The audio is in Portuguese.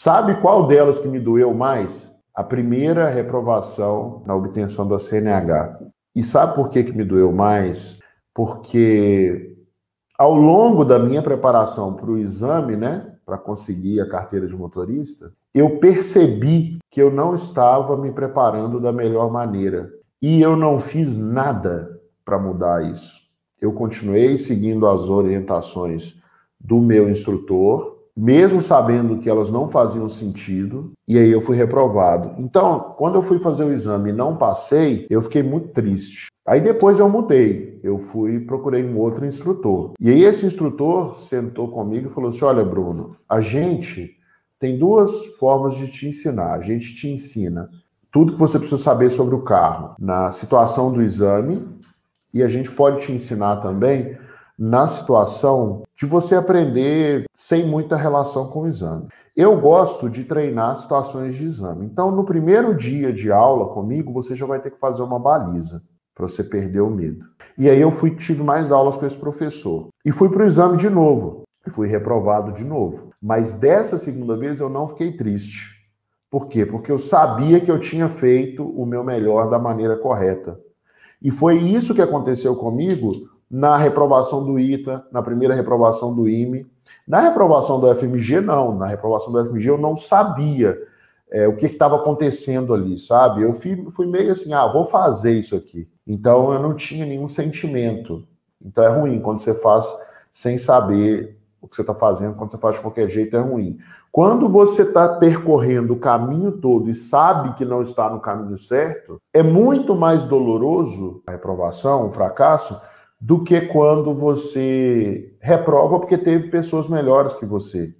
Sabe qual delas que me doeu mais? A primeira reprovação na obtenção da CNH. E sabe por que, que me doeu mais? Porque ao longo da minha preparação para o exame, né, para conseguir a carteira de motorista, eu percebi que eu não estava me preparando da melhor maneira. E eu não fiz nada para mudar isso. Eu continuei seguindo as orientações do meu instrutor, mesmo sabendo que elas não faziam sentido, e aí eu fui reprovado. Então, quando eu fui fazer o exame e não passei, eu fiquei muito triste. Aí depois eu mudei, eu fui procurei um outro instrutor. E aí esse instrutor sentou comigo e falou assim: "Olha, Bruno, a gente tem duas formas de te ensinar. A gente te ensina tudo que você precisa saber sobre o carro na situação do exame e a gente pode te ensinar também na situação de você aprender sem muita relação com o exame. Eu gosto de treinar situações de exame. Então, no primeiro dia de aula comigo, você já vai ter que fazer uma baliza para você perder o medo. E aí eu fui tive mais aulas com esse professor e fui para o exame de novo e fui reprovado de novo. Mas dessa segunda vez eu não fiquei triste. Por quê? Porque eu sabia que eu tinha feito o meu melhor da maneira correta. E foi isso que aconteceu comigo na reprovação do ITA, na primeira reprovação do IME. Na reprovação do FMG, não. Na reprovação do FMG, eu não sabia é, o que estava acontecendo ali, sabe? Eu fui, fui meio assim, ah, vou fazer isso aqui. Então, eu não tinha nenhum sentimento. Então, é ruim quando você faz sem saber o que você está fazendo, quando você faz de qualquer jeito, é ruim. Quando você está percorrendo o caminho todo e sabe que não está no caminho certo, é muito mais doloroso a reprovação, o fracasso, do que quando você reprova porque teve pessoas melhores que você.